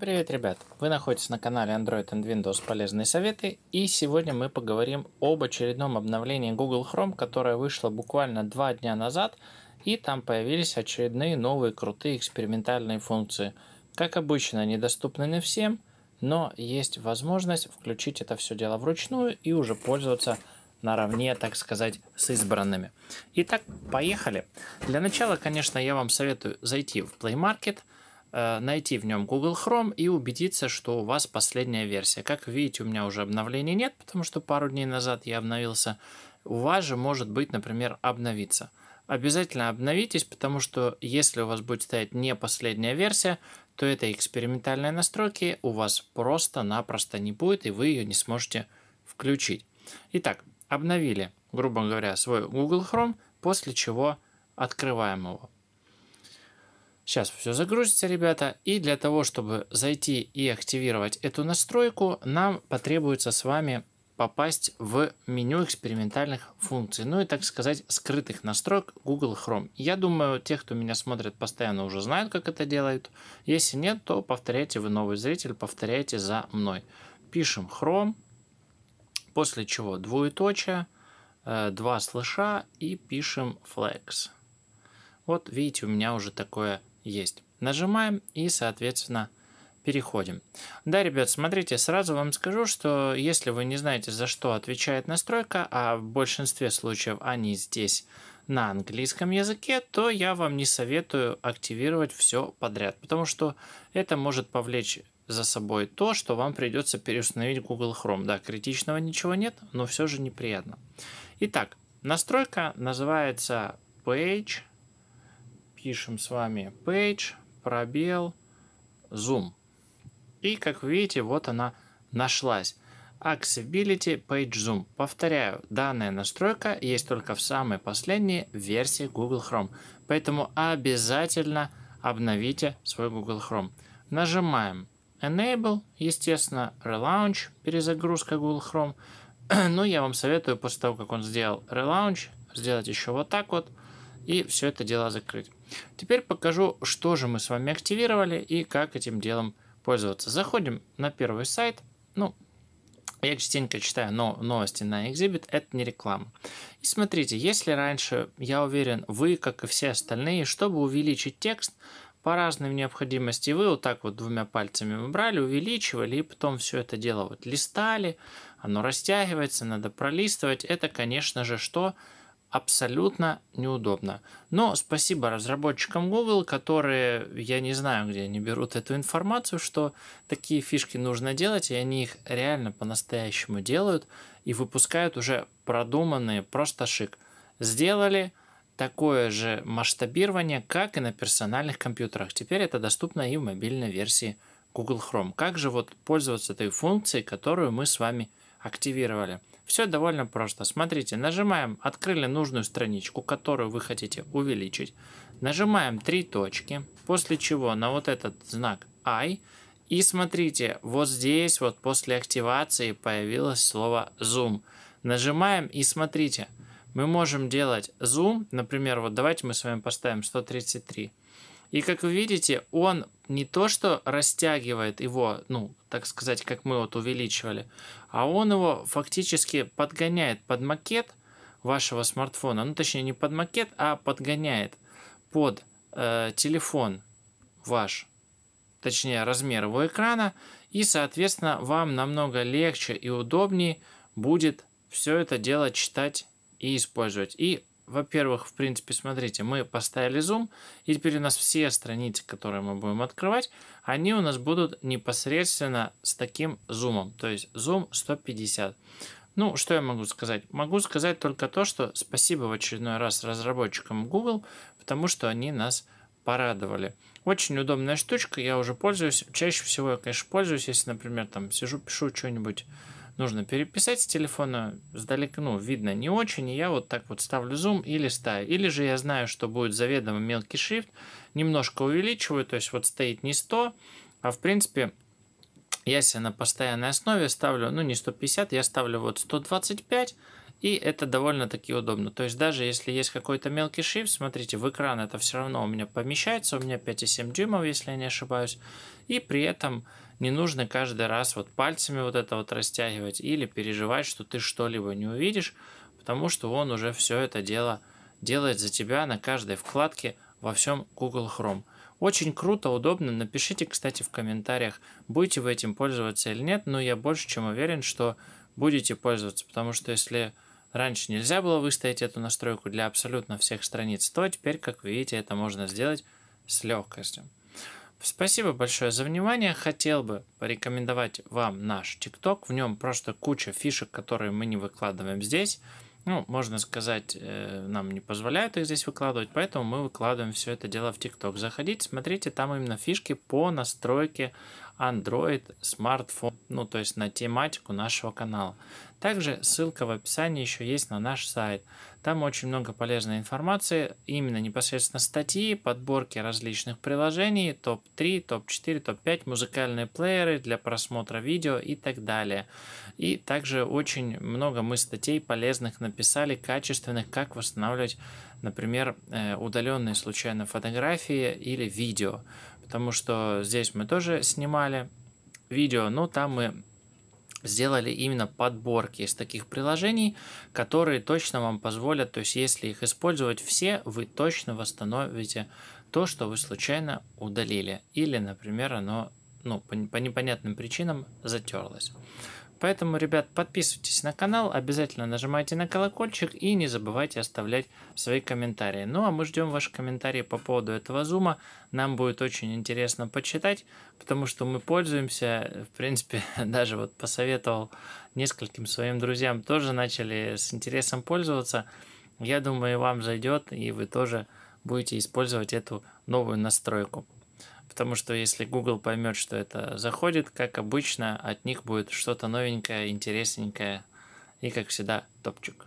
Привет, ребят! Вы находитесь на канале Android and Windows Полезные советы и сегодня мы поговорим об очередном обновлении Google Chrome, которое вышло буквально два дня назад и там появились очередные новые крутые экспериментальные функции. Как обычно, они доступны не всем, но есть возможность включить это все дело вручную и уже пользоваться наравне, так сказать, с избранными. Итак, поехали. Для начала, конечно, я вам советую зайти в Play Market, найти в нем Google Chrome и убедиться, что у вас последняя версия. Как видите, у меня уже обновлений нет, потому что пару дней назад я обновился. У вас же может быть, например, обновиться. Обязательно обновитесь, потому что если у вас будет стоять не последняя версия, то этой экспериментальной настройки у вас просто-напросто не будет, и вы ее не сможете включить. Итак, обновили, грубо говоря, свой Google Chrome, после чего открываем его. Сейчас все загрузится, ребята. И для того, чтобы зайти и активировать эту настройку, нам потребуется с вами попасть в меню экспериментальных функций, ну и, так сказать, скрытых настроек Google Chrome. Я думаю, те, кто меня смотрит постоянно, уже знают, как это делают. Если нет, то повторяйте, вы новый зритель, повторяйте за мной. Пишем Chrome, после чего двоеточие, э, два слыша и пишем Flex. Вот видите, у меня уже такое есть. Нажимаем и, соответственно, переходим. Да, ребят, смотрите, сразу вам скажу, что если вы не знаете, за что отвечает настройка, а в большинстве случаев они здесь на английском языке, то я вам не советую активировать все подряд, потому что это может повлечь за собой то, что вам придется переустановить Google Chrome. Да, критичного ничего нет, но все же неприятно. Итак, настройка называется Page. Пишем с вами Page, пробел, Zoom. И как вы видите, вот она нашлась. Accessibility Page Zoom. Повторяю, данная настройка есть только в самой последней версии Google Chrome. Поэтому обязательно обновите свой Google Chrome. Нажимаем Enable, естественно, Relaunch, перезагрузка Google Chrome. Но я вам советую после того, как он сделал Relaunch, сделать еще вот так вот и все это дело закрыть. Теперь покажу, что же мы с вами активировали и как этим делом пользоваться. Заходим на первый сайт. Ну, я частенько читаю но, новости на Exhibit, это не реклама. И смотрите, если раньше, я уверен, вы, как и все остальные, чтобы увеличить текст, по разной необходимости вы вот так вот двумя пальцами брали, увеличивали и потом все это дело вот листали, оно растягивается, надо пролистывать. Это, конечно же, что абсолютно неудобно. Но спасибо разработчикам Google, которые, я не знаю, где они берут эту информацию, что такие фишки нужно делать, и они их реально по-настоящему делают и выпускают уже продуманные, просто шик. Сделали такое же масштабирование, как и на персональных компьютерах. Теперь это доступно и в мобильной версии Google Chrome. Как же вот пользоваться этой функцией, которую мы с вами активировали? Все довольно просто. Смотрите, нажимаем, открыли нужную страничку, которую вы хотите увеличить. Нажимаем три точки, после чего на вот этот знак I. И смотрите, вот здесь вот после активации появилось слово Zoom. Нажимаем и смотрите, мы можем делать Zoom, например, вот давайте мы с вами поставим 133. И как вы видите, он не то что растягивает его, ну, так сказать, как мы вот увеличивали, а он его фактически подгоняет под макет вашего смартфона. Ну, точнее, не под макет, а подгоняет под э, телефон ваш, точнее, размер его экрана. И, соответственно, вам намного легче и удобнее будет все это дело читать и использовать. И во-первых, в принципе, смотрите, мы поставили зум, и теперь у нас все страницы, которые мы будем открывать, они у нас будут непосредственно с таким зумом, то есть зум 150. Ну, что я могу сказать? Могу сказать только то, что спасибо в очередной раз разработчикам Google, потому что они нас порадовали. Очень удобная штучка, я уже пользуюсь. Чаще всего я, конечно, пользуюсь, если, например, там сижу, пишу что-нибудь нужно переписать с телефона сдалека, ну, видно не очень, и я вот так вот ставлю зум и листаю. Или же я знаю, что будет заведомо мелкий шрифт, немножко увеличиваю, то есть вот стоит не 100, а в принципе я себе на постоянной основе ставлю, ну не 150, я ставлю вот 125, И это довольно-таки удобно. То есть даже если есть какой-то мелкий шрифт, смотрите, в экран это все равно у меня помещается. У меня 5,7 дюймов, если я не ошибаюсь. И при этом не нужно каждый раз вот пальцами вот это вот растягивать или переживать, что ты что-либо не увидишь, потому что он уже все это дело делает за тебя на каждой вкладке во всем Google Chrome. Очень круто, удобно. Напишите, кстати, в комментариях, будете вы этим пользоваться или нет, но я больше чем уверен, что будете пользоваться, потому что если раньше нельзя было выставить эту настройку для абсолютно всех страниц, то теперь, как вы видите, это можно сделать с легкостью. Спасибо большое за внимание. Хотел бы порекомендовать вам наш ТикТок. В нем просто куча фишек, которые мы не выкладываем здесь. Ну, можно сказать, э, нам не позволяют их здесь выкладывать, поэтому мы выкладываем все это дело в ТикТок. Заходите, смотрите, там именно фишки по настройке Android смартфон, ну, то есть на тематику нашего канала. Также ссылка в описании еще есть на наш сайт. Там очень много полезной информации, именно непосредственно статьи, подборки различных приложений, топ-3, топ-4, топ-5, музыкальные плееры для просмотра видео и так далее. И также очень много мы статей полезных написали, качественных, как восстанавливать, например, э, удаленные случайно фотографии или видео. Потому что здесь мы тоже снимали видео, но там мы сделали именно подборки из таких приложений, которые точно вам позволят, то есть если их использовать все, вы точно восстановите то, что вы случайно удалили. Или, например, оно ну, по, по непонятным причинам затерлось. Поэтому, ребят, подписывайтесь на канал, обязательно нажимайте на колокольчик и не забывайте оставлять свои комментарии. Ну а мы ждем ваши комментарии по поводу этого зума. Нам будет очень интересно почитать, потому что мы пользуемся, в принципе, даже вот посоветовал нескольким своим друзьям, тоже начали с интересом пользоваться. Я думаю, вам зайдет, и вы тоже будете использовать эту новую настройку. Потому что если Google поймет, что это заходит, как обычно, от них будет что-то новенькое, интересненькое и, как всегда, топчик.